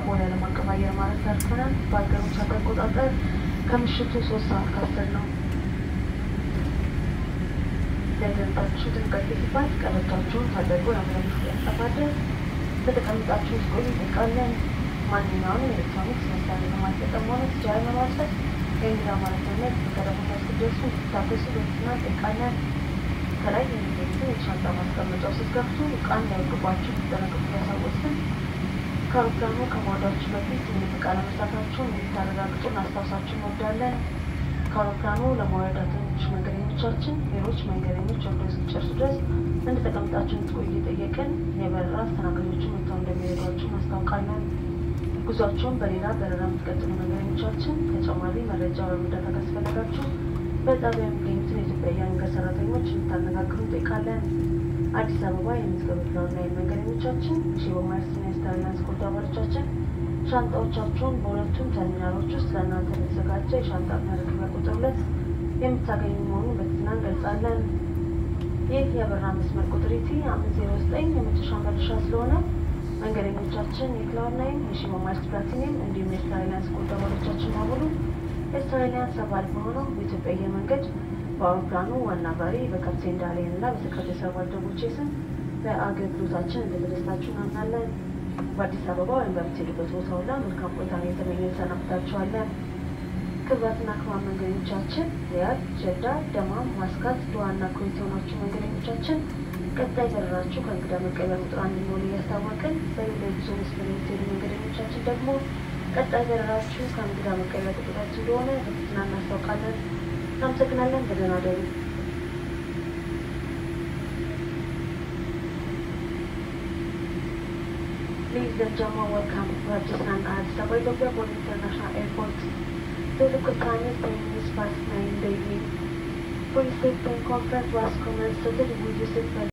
ቦሌ ዓለም አቀፍ አየር ማረፊያ አርፈናል። በሀገሮች አቆጣጠር ከምሽቱ ሶስት ሰዓት ከአስር ነው። ለደህንነታችሁ ጥንቃቄ ሲባል ቀበቷችሁን ታደጉ ለምለም ያጠፋለን። በተቀምጣችሁ ውስጥ ቆዩ እንጠይቃለን። ማንኛውንም ኤሌክትሮኒክስ መሳሪያ ለማጠቀም ሆነ ትጃሪ ለማድረግ የእንግዳ ማረፊያነት በቀደሙት አስደርሱ እንድታገሱ በትህትና እንጠይቃለን። ከላይ የሻንጣ ማስቀመጫው ስትከፍቱ ዕቃ እንዳይወድቅባችሁ እንድትጠነቀቁ እያሳወቅን ከአውሮፕላኑ ከመውረዳችሁ በፊት ምንም ዕቃ ለመርሳታችሁን እንድታረጋግጡ እናስታውሳችሁ እንወዳለን። ከአውሮፕላኑ ለመውረድ ትንሽ መንገደኞቻችን ሌሎች መንገደኞች ወርደው እስኪጨርሱ ድረስ እንደተቀምጣችሁ እንድትቆዩ እየጠየቅን የበረራ አስተናጋጆችን መጥተው እንደሚረዷችሁ እናስታውቃለን። ጉዟቸውን በሌላ በረራ የምትቀጥሉ መንገደኞቻችን ተጨማሪ መረጃ ወይም ካስፈለጋችሁ በጣቢያ የሚገኙትን የኢትዮጵያ አየር መንገድ ሰራተኞች እንድታነጋግሩ እንጠይቃለን። አዲስ አበባ የምትገቡት ለኦንላይን መንገደኞቻችን ShebaMiles ና የስታር አላያንስ Gold አባሎቻችን ሻንጣዎቻችሁን በሁለቱም ተርሚናሎች ውስጥ ለእናንተ በተዘጋጀ የሻንጣ መረከቢያ ቁጥር ሁለት የምታገኙ መሆኑን በትህትና እንገልጻለን። ይህ የበረራ መስመር ቁጥር ET አምስት ዜሮ ዘጠኝ የመጨረሻ መድረሻ ስለሆነ መንገደኞቻችን የ Cloud Nine የ ShebaMiles Platinum እንዲሁም የስታር አላያንስ Gold አባሎቻችን በሙሉ አላያንስ አባል በሆነው በኢትዮጵያ አየር መንገድ በአውሮፕላኑ ዋና አብራሪ በካፕቴን ዳንኤል እና የስራ ባልደረቦቼ ስም በአገልግሎታችን እንደተደሰታችሁ እናምናለን። በአዲስ አበባ ወይም በምትሄዱበት ቦታ ሁላ መልካም ቆይታ የተመኘን ሰናብታችኋለን። ክቡራትና ክቡራን መንገደኞቻችን ሪያድ፣ ጀዳ፣ ደማም፣ ማስካት፣ ዶሃና ኩዌት የሆናችሁ መንገደኞቻችን ቀጣይ በረራችሁ ከእንግዳ መቀበያ ቁጥር አንድ መሆኑ እያስታወቅን ጉዞ መስመር የምትሄዱ መንገደኞቻችን ደግሞ ቀጣይ በረራችሁ ከእንግዳ መቀበያ ቁጥራችን እንደሆነ በትህትና እናስታውቃለን። እናመሰግናለን። በደህና እደሩ። Ladies and gentlemen, welcome. We have just landed at Addis Ababa Ethiopia International Airport. The local time is 10 minutes past 9 in the evening. Police safety and conference was commenced with the seatbelt